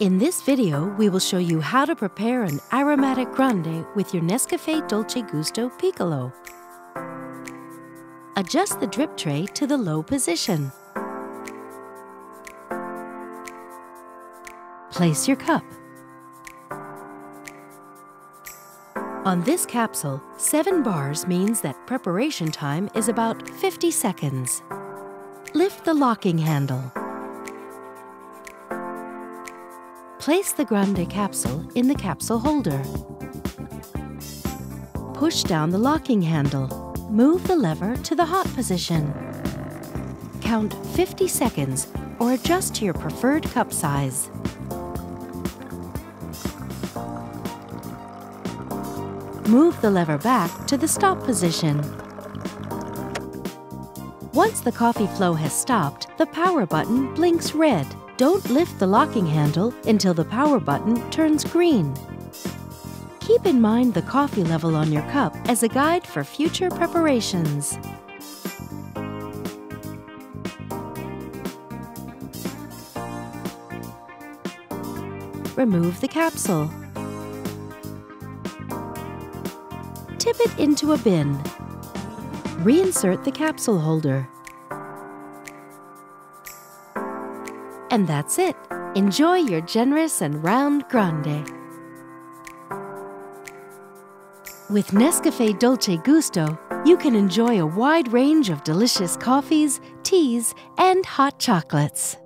In this video, we will show you how to prepare an aromatic grande with your Nescafe Dolce Gusto Piccolo. Adjust the drip tray to the low position. Place your cup. On this capsule, 7 bars means that preparation time is about 50 seconds. Lift the locking handle. Place the Grande capsule in the capsule holder. Push down the locking handle. Move the lever to the hot position. Count 50 seconds or adjust to your preferred cup size. Move the lever back to the stop position. Once the coffee flow has stopped, the power button blinks red. Don't lift the locking handle until the power button turns green. Keep in mind the coffee level on your cup as a guide for future preparations. Remove the capsule. Tip it into a bin. Reinsert the capsule holder. And that's it. Enjoy your generous and round grande. With Nescafe Dolce Gusto, you can enjoy a wide range of delicious coffees, teas, and hot chocolates.